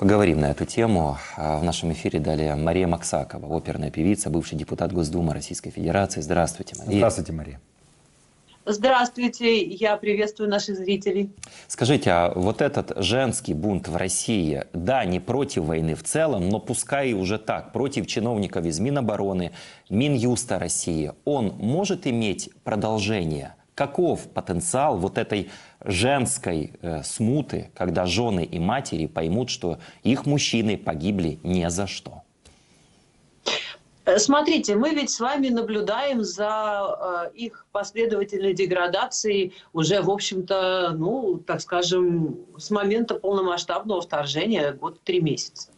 Поговорим на эту тему. А, в нашем эфире далее Мария Максакова, оперная певица, бывший депутат Госдумы Российской Федерации. Здравствуйте, Мария. Здравствуйте, Мария. Здравствуйте, я приветствую наших зрителей. Скажите, а вот этот женский бунт в России, да, не против войны в целом, но пускай и уже так, против чиновников из Минобороны, Минюста России, он может иметь продолжение? Каков потенциал вот этой женской э, смуты, когда жены и матери поймут, что их мужчины погибли не за что? Э, смотрите, мы ведь с вами наблюдаем за э, их последовательной деградацией уже, в общем-то, ну, так скажем, с момента полномасштабного вторжения год три месяца.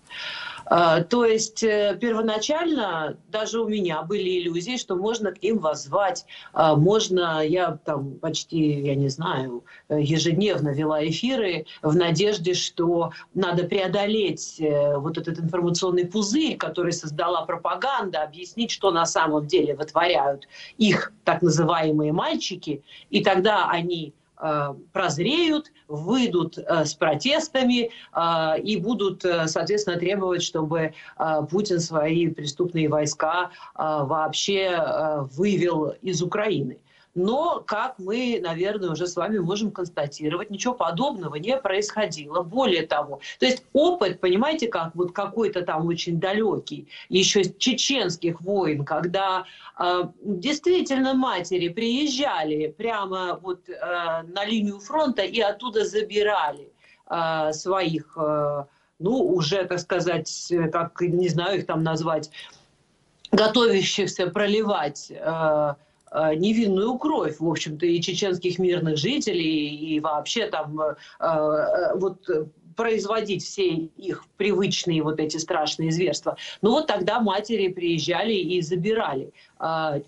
То есть э, первоначально даже у меня были иллюзии, что можно к ним воззвать, а, можно, я там почти, я не знаю, ежедневно вела эфиры в надежде, что надо преодолеть э, вот этот информационный пузырь, который создала пропаганда, объяснить, что на самом деле вытворяют их так называемые мальчики, и тогда они Э, прозреют, выйдут э, с протестами э, и будут, соответственно, требовать, чтобы Путин свои преступные войска вообще вывел из Украины. Но, как мы, наверное, уже с вами можем констатировать, ничего подобного не происходило. Более того, то есть опыт, понимаете, как вот какой-то там очень далекий, еще чеченских войн, когда э, действительно матери приезжали прямо вот э, на линию фронта и оттуда забирали э, своих, э, ну, уже, так сказать, как, не знаю их там назвать, готовящихся проливать Э, невинную кровь, в общем-то, и чеченских мирных жителей, и вообще там э, э, вот производить все их привычные вот эти страшные зверства. Ну вот тогда матери приезжали и забирали.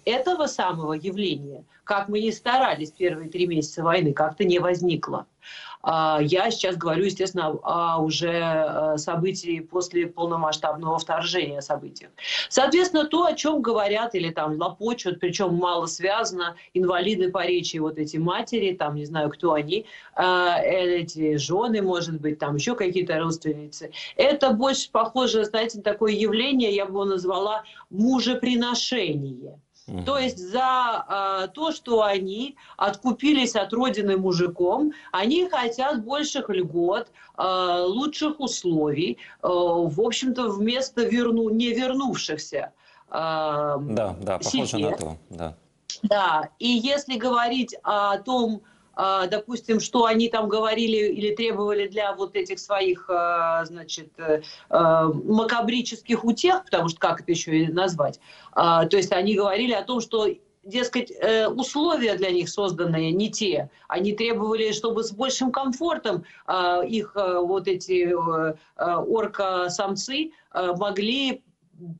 Этого самого явления, как мы ни старались первые три месяца войны, как-то не возникло. А, я сейчас говорю, естественно, о уже э, событии после полномасштабного вторжения событий. Соответственно, то, о чем говорят или там лопочут, причем мало связано, инвалиды по речи, вот эти матери, там не знаю, кто они, а, эти жены, может быть, там еще какие-то родственницы. Это больше похоже, знаете, такое явление, я бы его назвала мужеприношение. То есть за э, то, что они откупились от родины мужиком, они хотят больших льгот, э, лучших условий, э, в общем-то, вместо верну, не вернувшихся. Э, да, да, похоже себе. на то, да. Да, и если говорить о том, а, допустим, что они там говорили или требовали для вот этих своих, а, значит, э, а, макабрических утех, потому что как это еще и назвать, то есть они говорили о том, что дескать, э, условия для них созданные не те. Они требовали, чтобы с большим комфортом их э, вот эти орка-самцы могли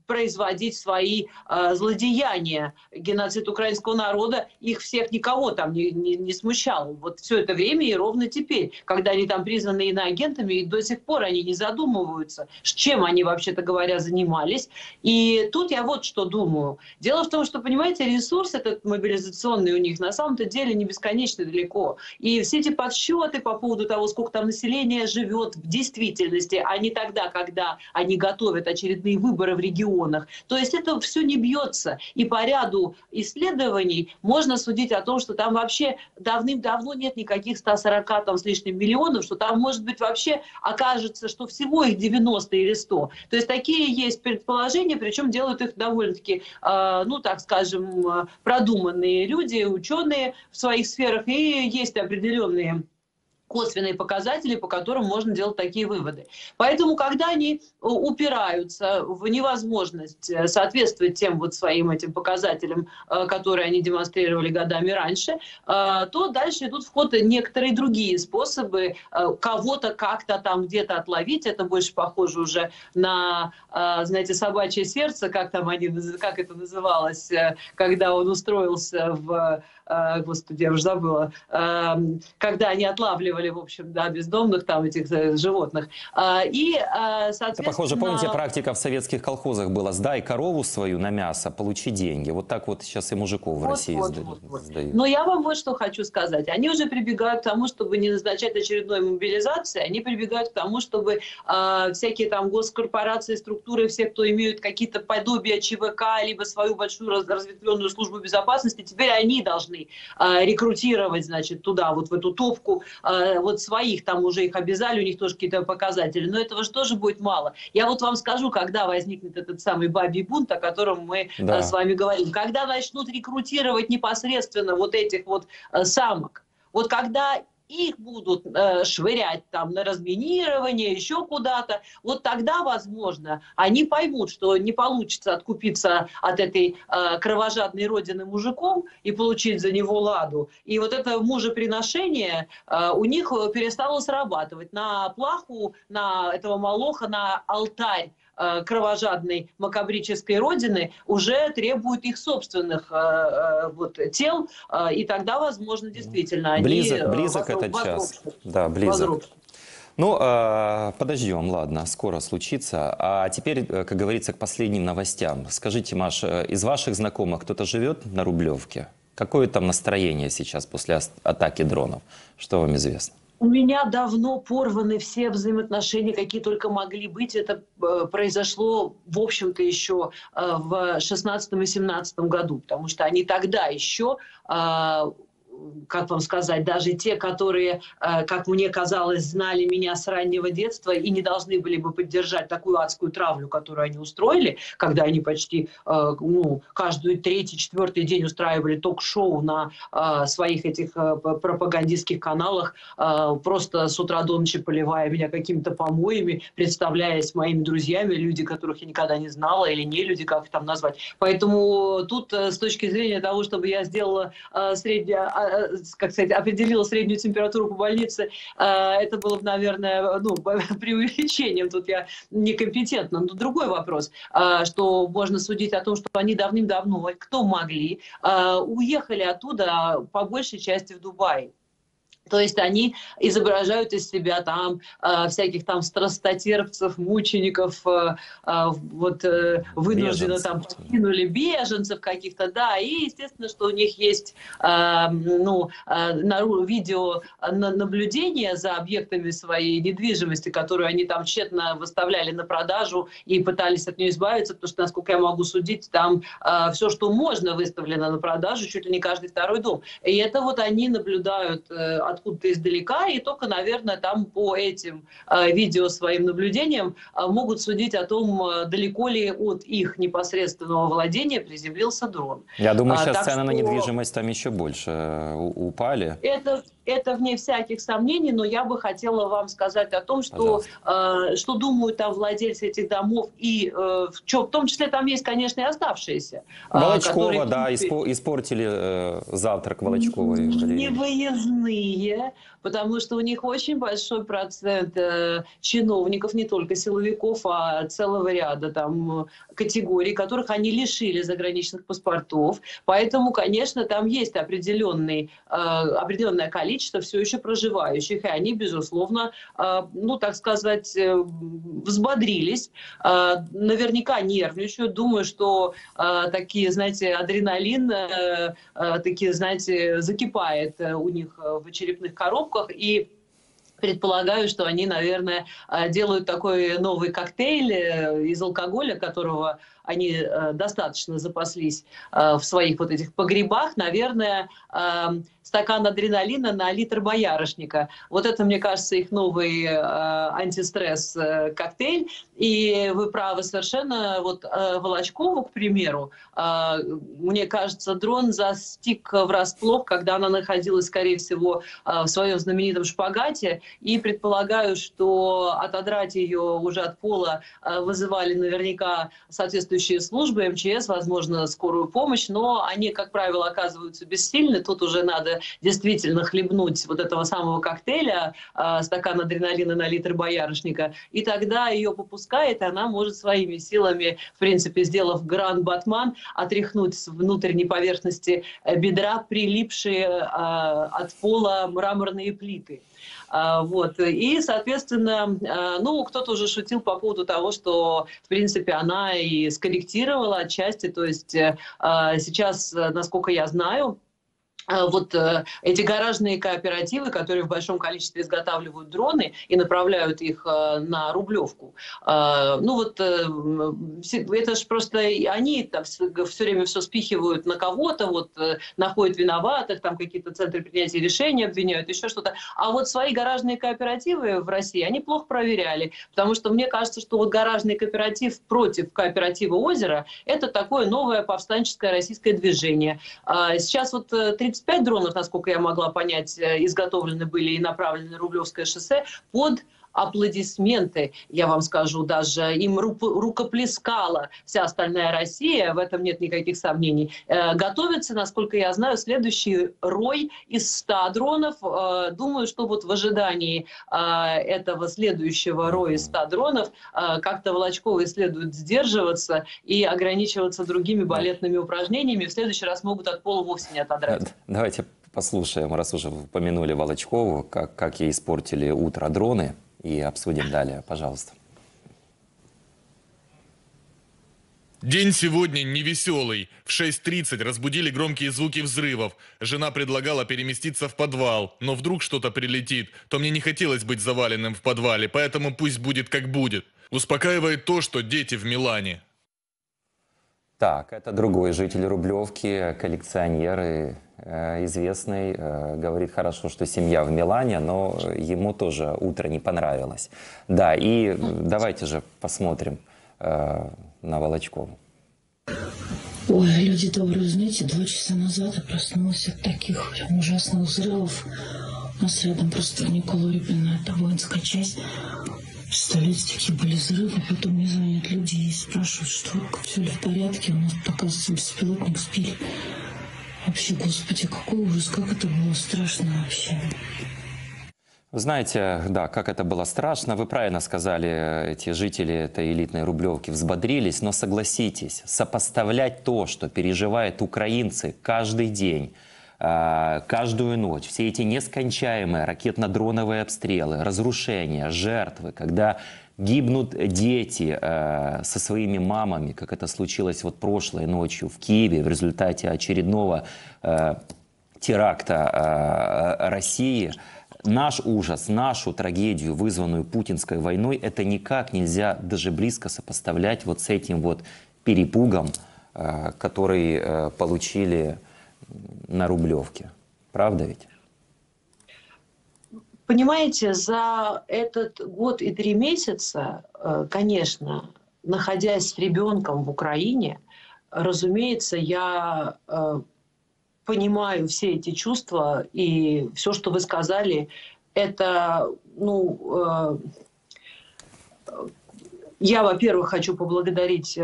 производить свои э, злодеяния. Геноцид украинского народа их всех никого там не, не, не смущал. Вот все это время и ровно теперь, когда они там признаны иноагентами, и до сих пор они не задумываются, чем они, вообще-то говоря, занимались. И тут я вот что думаю. Дело в том, что, понимаете, ресурс этот мобилизационный у них на самом-то деле не бесконечно далеко. И все эти подсчеты по поводу того, сколько там населения живет в действительности, а не тогда, когда они готовят очередные выборы в регионах. То есть это все не бьется. И по ряду исследований можно судить о том, что там вообще давным-давно нет никаких 140 там, с лишним миллионов, что там, может быть, вообще окажется, что всего их 90 или 100. То есть такие есть предположения, причем делают их довольно-таки, э, ну, так скажем, э, продуманные люди, ученые в своих сферах, и есть определенные косвенные показатели, по которым можно делать такие выводы. Поэтому, когда они э, упираются в невозможность э, соответствовать тем вот своим этим показателям, э, которые они демонстрировали годами раньше, то дальше идут в ход некоторые другие способы кого-то как-то там где-то отловить. Это больше похоже уже на, знаете, собачье сердце, как там они, как это называлось, когда он устроился в господи, я уже забыла, э, когда они отлавливали, в общем, да, бездомных там этих э, животных. Э, и, э, соответственно... Это похоже, помните, практика в советских колхозах была, сдай корову свою на мясо, получи деньги. Вот так вот сейчас и мужиков в Вот, России вот, сда- вот, вот. сдают. Но я вам вот что хочу сказать. Они уже прибегают к тому, чтобы не назначать очередной мобилизации, они прибегают к тому, чтобы э, всякие там госкорпорации, структуры, все, кто имеют какие-то подобия ЧВК, либо свою большую раз- разветвленную службу безопасности, теперь они должны э, рекрутировать, значит, туда, вот в эту топку, э, вот своих, там уже их обязали, у них тоже какие-то показатели, но этого же тоже будет мало. Я вот вам скажу, когда возникнет этот самый бабий бунт, о котором мы э, Да. с вами говорим, когда начнут рекрутировать непосредственно вот этих вот э, самок, вот когда их будут э, швырять там на разминирование, еще куда-то, вот тогда, возможно, они поймут, что не получится откупиться от этой э, кровожадной родины мужиком и получить за него ладу. И вот это мужеприношение э, у них перестало срабатывать на плаху, на этого молоха, на алтарь кровожадной макабрической родины уже требуют их собственных э, э, вот, тел, э, и тогда, возможно, действительно они Близок, э, близок возру- этот час. Да, близок. Возросшут. Ну, э, подождем, ладно, скоро случится. А теперь, э, как говорится, к последним новостям. Скажите, Маш, э, из ваших знакомых кто-то живет на Рублевке? Какое там настроение сейчас после атаки дронов? Что вам известно? У меня давно порваны все взаимоотношения, какие только могли быть. Это э, произошло, в общем-то, еще э, в 16 и 17 году, потому что они тогда еще, э, как вам сказать, даже те, которые, э, как мне казалось, знали меня с раннего детства и не должны были бы поддержать такую адскую травлю, которую они устроили, когда они почти э, ну, каждый третий, четвертый день устраивали ток-шоу на э, своих этих пропагандистских каналах, просто с утра до ночи поливая меня какими-то помоями, представляясь моими друзьями, люди, которых я никогда не знала, или не люди, как их там назвать. Поэтому тут с точки зрения того, чтобы я сделала среднее, а, как сказать, определила среднюю температуру по больнице, э, это было бы, наверное, ну, преувеличением. Тут я некомпетентна. Но другой вопрос, э, что можно судить о том, что они давным-давно, кто могли, э, уехали оттуда по большей части в Дубай. То есть они изображают из себя там э, всяких там страстотерпцев, мучеников, э, э, вот э, вынужденно там покинули беженцев каких-то, да, и естественно, что у них есть э, ну, э, нару- видео на- наблюдение за объектами своей недвижимости, которую они там тщетно выставляли на продажу и пытались от нее избавиться, потому что, насколько я могу судить, там все, что можно, выставлено на продажу, чуть ли не каждый второй дом. И это вот они наблюдают э, откуда-то издалека, и только, наверное, там по этим э, видео своим наблюдениям э, могут судить о том, э, далеко ли от их непосредственного владения приземлился дрон. Я думаю, А, сейчас так цены на что- недвижимость там еще больше упали. Это, это вне всяких сомнений, но я бы хотела вам сказать о том, что, э, что думают там владельцы этих домов, и э, в, чё- в том числе там есть, конечно, и оставшиеся. э, Волочкова, которые, да, испо- испортили э, завтрак Волочковой. Не Валерии. выездные, потому что у них очень большой процент э, чиновников, не только силовиков, а целого ряда там э, категорий, которых они лишили заграничных паспортов. Поэтому, конечно, там есть определенный, э, определенное количество все еще проживающих, и они, безусловно, э, ну, так сказать, э, взбодрились, э, наверняка нервничают, думаю, что э, такие, знаете, адреналин э, такие, знаете, закипает э, у них в черепных коробках, и предполагаю, что они, наверное, делают такой новый коктейль из алкоголя, которого они э, достаточно запаслись э, в своих вот этих погребах, наверное, э, стакан адреналина на литр боярышника. Вот это, мне кажется, их новый э, антистресс э, коктейль. И вы правы совершенно. Вот Волочкову, к примеру, мне кажется, дрон застиг врасплох, когда она находилась, скорее всего, в своем знаменитом шпагате. И предполагаю, что отодрать ее уже от пола вызывали наверняка соответствующие соответствующие службы, МЧС, возможно, скорую помощь, но они, как правило, оказываются бессильны. Тут уже надо действительно хлебнуть вот этого самого коктейля, э, стакан адреналина на литр боярышника, и тогда ее попускает, и она может своими силами, в принципе, сделав гранд-батман, отряхнуть с внутренней поверхности бедра прилипшие э, от пола мраморные плиты. А, вот. И, соответственно, а, ну, кто-то уже шутил по поводу того, что, в принципе, она и скорректировала отчасти. То есть э, а, сейчас, насколько я знаю, вот э, эти гаражные кооперативы, которые в большом количестве изготавливают дроны и направляют их э, на Рублевку. Э, ну вот э, это же просто они там все время все спихивают на кого-то, вот э, находят виноватых, там какие-то центры принятия решений обвиняют, еще что-то. А вот свои гаражные кооперативы в России они плохо проверяли, потому что мне кажется, что вот гаражный кооператив против кооператива «Озеро» — это такое новое повстанческое российское движение. Сейчас вот 30 э, 35 дронов, насколько я могла понять, э, изготовлены были и направлены на Рублевское шоссе под аплодисменты, я вам скажу, даже им рукоплескала вся остальная Россия, в этом нет никаких сомнений. Э, готовится, насколько я знаю, следующий рой из 100 дронов. Э, думаю, что вот в ожидании этого следующего роя из 100 дронов как-то Волочковой следует сдерживаться и ограничиваться другими балетными упражнениями. В следующий раз могут от пола вовсе не отодрать. Давайте послушаем, раз уже упомянули Волочкову, как, как ей испортили утро дроны, и обсудим далее. Пожалуйста. День сегодня невеселый. В 6.30 разбудили громкие звуки взрывов. Жена предлагала переместиться в подвал, но вдруг что-то прилетит, то мне не хотелось быть заваленным в подвале, поэтому пусть будет как будет. Успокаивает то, что дети в Милане. Так, это другой житель Рублевки, коллекционер и э, известный. Э, говорит хорошо, что семья в Милане, но ему тоже утро не понравилось. Да, и давайте же посмотрим э, на Волочкову. Ой, люди добрые, знаете, два часа назад я проснулась от таких ужасных взрывов. У нас рядом просто Никола Репина, это воинская часть. Представляете, такие были взрывы, потом мне звонят люди и спрашивают, что все ли в порядке. У нас, оказывается, беспилотник сбили. Вообще, господи, какой ужас, как это было страшно вообще. Знаете, да, как это было страшно. Вы правильно сказали, эти жители этой элитной Рублевки взбодрились, но согласитесь, сопоставлять то, что переживают украинцы каждый день, а, каждую ночь, все эти нескончаемые ракетно-дроновые обстрелы, разрушения, жертвы, когда гибнут дети э, со своими мамами, как это случилось вот прошлой ночью в Киеве в результате очередного э, теракта э, России. Наш ужас, нашу трагедию, вызванную путинской войной, это никак нельзя даже близко сопоставлять вот с этим вот перепугом, э, который э, получили на Рублевке. Правда ведь? Понимаете, за этот год и три месяца, э, конечно, находясь с ребенком в Украине, разумеется, я э, понимаю все эти чувства и все, что вы сказали, это, ну, э, я, во-первых, хочу поблагодарить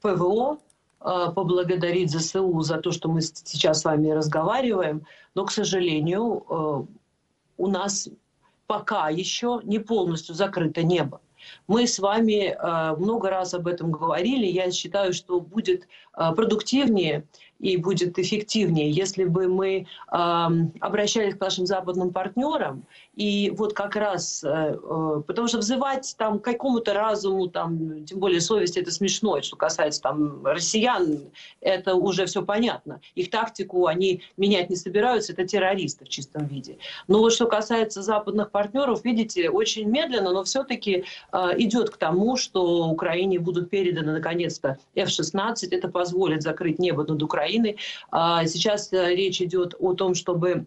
ПВО, поблагодарить ЗСУ за то, что мы сейчас с вами разговариваем, но, к сожалению, у нас пока еще не полностью закрыто небо. Мы с вами э, много раз об этом говорили. Я считаю, что будет продуктивнее и будет эффективнее, если бы мы э, обращались к нашим западным партнерам и вот как раз, э, э, потому что взывать там какому-то разуму, там, тем более совести, это смешно, что касается там россиян, это уже все понятно. Их тактику они менять не собираются, это террористы в чистом виде. Но вот что касается западных партнеров, видите, очень медленно, но все-таки э, идет к тому, что Украине будут переданы наконец-то F-16, это позволит закрыть небо над Украиной, Украины. А, сейчас э, речь идет о том, чтобы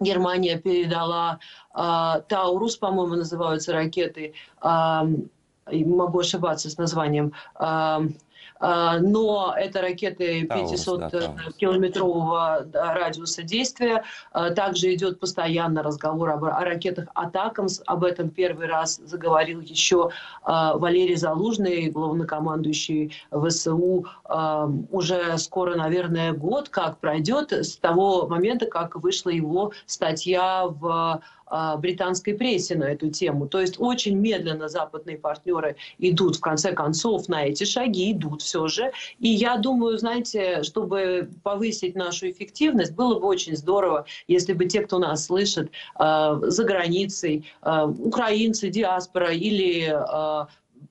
Германия передала а, Таурус, по-моему, называются ракеты, могу ошибаться с названием, но это ракеты Таурус, да, Таурус. 500-километрового радиуса действия. А, Также идет постоянно разговор об, о ракетах «Атакамс». Об этом первый раз заговорил еще а, Валерий Залужный, главнокомандующий ВСУ. А, Уже скоро, наверное, год как пройдет с того момента, как вышла его статья в а, британской прессе на эту тему. То есть очень медленно западные партнеры идут, в конце концов, на эти шаги, идут все же. И я думаю, знаете, чтобы повысить нашу эффективность, было бы очень здорово, если бы те, кто нас слышит а, за границей, а, украинцы, диаспора или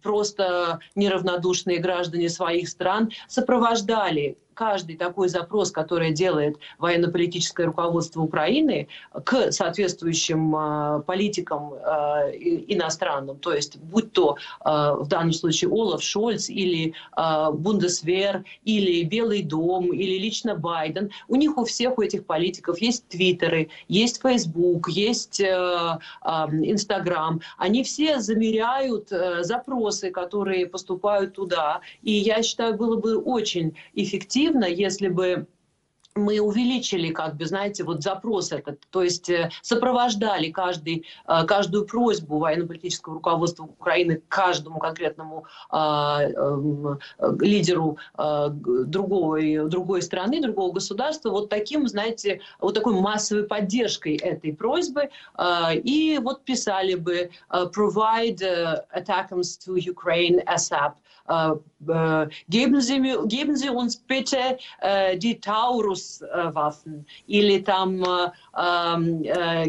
просто неравнодушные граждане своих стран сопровождали каждый такой запрос, который делает военно-политическое руководство Украины к соответствующим э, политикам э, иностранным, то есть будь то э, в данном случае Олаф Шольц или э, Бундесвер, или Белый дом, или лично Байден, у них у всех у этих политиков есть твиттеры, есть Facebook, есть Инстаграм. Э, э, Они все замеряют э, запросы, которые поступают туда. И я считаю, было бы очень эффективно эффективно, если бы мы увеличили, как бы, знаете, вот запрос этот, то есть э, сопровождали каждый, э, каждую просьбу военно-политического руководства Украины к каждому конкретному а, эм, лидеру а, другой, другой страны, другого государства, вот таким, знаете, вот такой массовой поддержкой этой просьбы, а, и вот писали бы «provide attacks to Ukraine ASAP», geben Sie, geben Sie uns bitte die Taurus-Waffen или там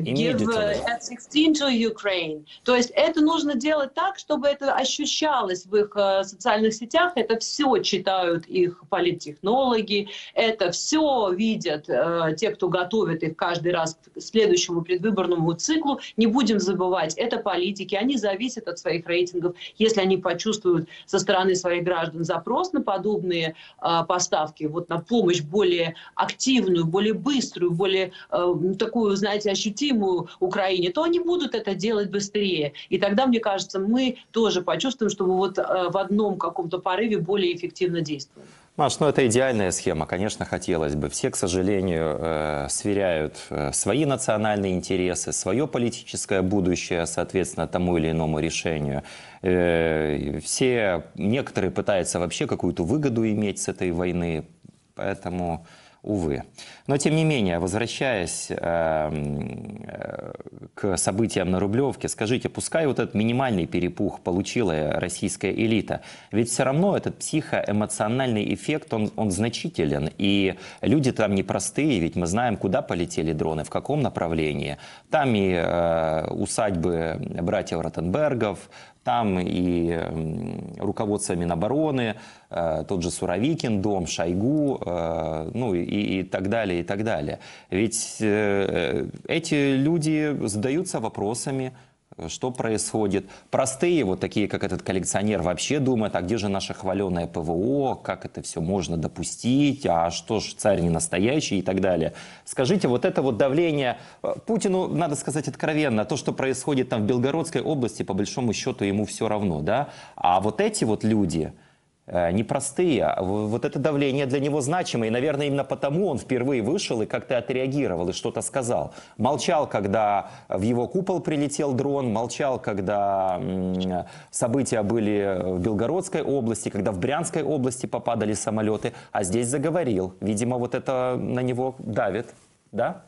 give F-16 to Ukraine. То есть это нужно делать так, чтобы это ощущалось в их социальных сетях. Это все читают их политтехнологи, это все видят те, кто готовит их каждый раз к следующему предвыборному циклу. Не будем забывать, это политики, они зависят от своих рейтингов. Если они почувствуют со стороны своих граждан запрос на подобные э, поставки, вот на помощь более активную, более быструю, более э, такую, знаете, ощутимую Украине, то они будут это делать быстрее. И тогда, мне кажется, мы тоже почувствуем, что мы вот э, в одном каком-то порыве более эффективно действуем. Маш, ну это идеальная схема, конечно, хотелось бы. Все, к сожалению, э, сверяют э, свои национальные интересы, свое политическое будущее, соответственно, тому или иному решению. Э, все, некоторые пытаются вообще какую-то выгоду иметь с этой войны, поэтому увы. Но, тем не менее, возвращаясь э, э, к событиям на Рублевке, скажите, пускай вот этот минимальный перепух получила российская элита, ведь все равно этот психоэмоциональный эффект, он, он значителен, и люди там непростые, ведь мы знаем, куда полетели дроны, в каком направлении. Там и э, усадьбы братьев Ротенбергов, там и руководство Минобороны, э, тот же Суровикин дом, Шойгу, э, ну и, и так далее, и так далее. Ведь э, эти люди задаются вопросами, что происходит. Простые, вот такие, как этот коллекционер, вообще думают, а где же наше хваленое ПВО, как это все можно допустить, а что ж царь не настоящий и так далее. Скажите, вот это вот давление, э, Путину, надо сказать откровенно, то, что происходит там в Белгородской области, по большому счету ему все равно, да, а вот эти вот люди, Э, непростые. А вот это давление для него значимо. И, наверное, именно потому он впервые вышел и как-то отреагировал и что-то сказал. Молчал, когда в его купол прилетел дрон, молчал, когда события были в Белгородской области, когда в Брянской области попадали самолеты, а здесь заговорил. Видимо, вот это на него давит. Да?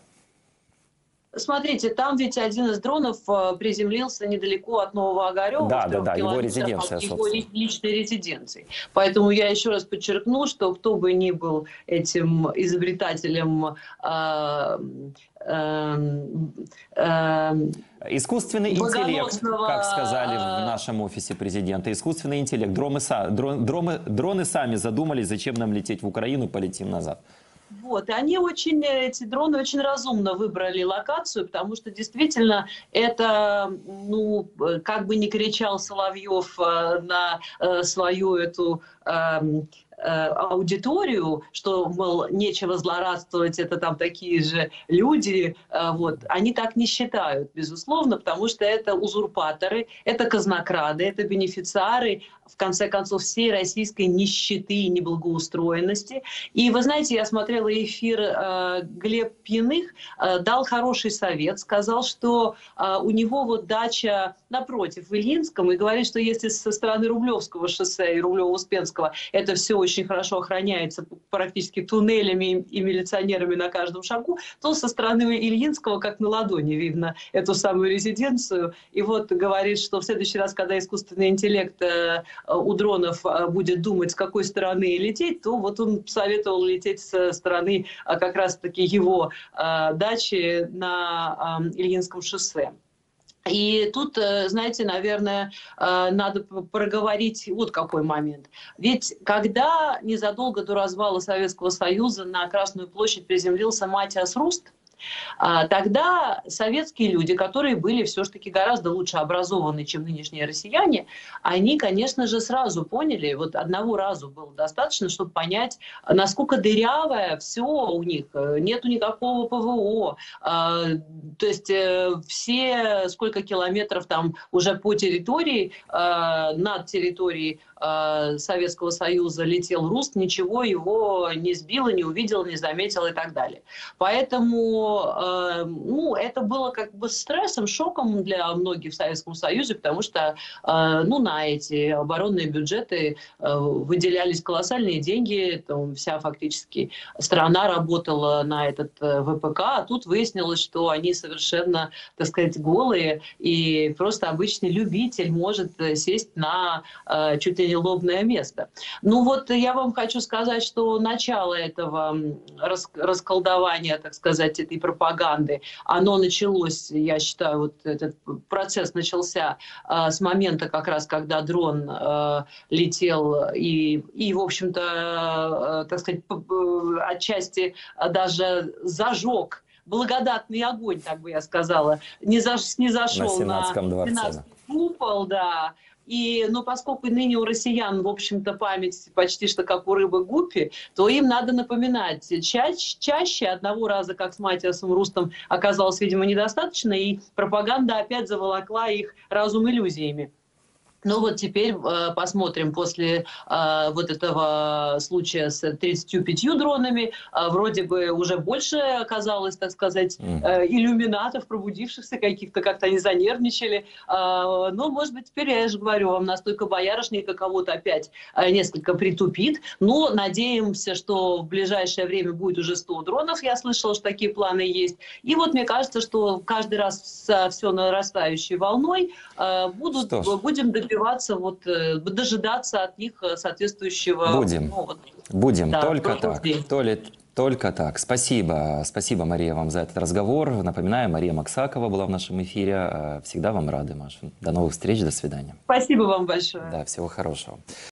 Смотрите, там ведь один из дронов э, приземлился недалеко от Нового Огарева. Да, да, да, его резиденция, Его личной резиденции. Поэтому я еще раз подчеркну, что кто бы ни был этим изобретателем э, э, Искусственный интеллект, как сказали в нашем офисе президента, искусственный интеллект. Дроны, дроны, дроны сами задумались, зачем нам лететь в Украину, полетим назад. Вот, и они очень, эти дроны очень разумно выбрали локацию, потому что действительно это, ну, как бы не кричал Соловьев э, на э, свою эту эм, аудиторию, что, мол, нечего злорадствовать, это там такие же люди, э, вот, они так не считают, безусловно, потому что это узурпаторы, это казнокрады, это бенефициары, в конце концов, всей российской нищеты и неблагоустроенности. И вы знаете, я смотрела эфир э, Глеб Пьяных, э, дал хороший совет, сказал, что э, у него вот дача напротив, в Ильинском, и говорит, что если со стороны Рублевского шоссе и Рублево-Успенского это все очень хорошо охраняется практически туннелями и милиционерами на каждом шагу, то со стороны Ильинского как на ладони видно эту самую резиденцию. И вот говорит, что в следующий раз, когда искусственный интеллект э, у дронов э, будет думать, с какой стороны лететь, то вот он советовал лететь со стороны э, как раз-таки его дачи на Ильинском шоссе. И тут, знаете, наверное, надо проговорить вот какой момент. Ведь когда незадолго до развала Советского Союза на Красную площадь приземлился Матиас Руст, тогда советские люди, которые были все-таки гораздо лучше образованы, чем нынешние россияне, они, конечно же, сразу поняли, вот одного разу было достаточно, чтобы понять, насколько дырявое все у них, нету никакого ПВО, а, то есть э, все сколько километров там уже по территории, а, над территорией Советского Союза летел Руст, ничего его не сбило, не увидел, не заметил и так далее. Поэтому э, ну, это было как бы стрессом, шоком для многих в Советском Союзе, потому что э, ну, на эти оборонные бюджеты э, выделялись колоссальные деньги, там вся фактически страна работала на этот ВПК, а тут выяснилось, что они совершенно, так сказать, голые, и просто обычный любитель может сесть на чуть ли не лобное место. Ну вот я вам хочу сказать, что начало этого расколдования, так сказать, этой пропаганды, оно началось, я считаю, вот этот процесс начался э, с момента как раз, когда дрон э, летел и, и в общем-то, э, так сказать, отчасти даже зажег благодатный огонь, так бы я сказала, не, заш, не зашел на 17 купол, да, и, но поскольку ныне у россиян, в общем-то, память почти что как у рыбы гуппи, то им надо напоминать. Чаще, чаще одного раза, как с Матиасом Рустом, оказалось, видимо, недостаточно, и пропаганда опять заволокла их разум иллюзиями. Ну вот теперь э, посмотрим после э, вот этого случая с 35 дронами. Э, вроде бы уже больше оказалось, так сказать, э, иллюминатов, пробудившихся каких-то, как-то они занервничали. Э, но, может быть, теперь, я же говорю вам, настолько боярышника кого-то опять э, несколько притупит. Но надеемся, что в ближайшее время будет уже 100 дронов. Я слышала, что такие планы есть. И вот мне кажется, что каждый раз со все нарастающей волной э, будут, будем добиваться добиваться, вот, э, дожидаться от них э, соответствующего... Будем. Ну, вот, Будем. Да, только так. То ли, только так. Спасибо. Спасибо, Мария, вам за этот разговор. Напоминаю, Мария Максакова была в нашем эфире. Э, всегда вам рады, Маша. До новых встреч, до свидания. Спасибо вам большое. Да, всего хорошего.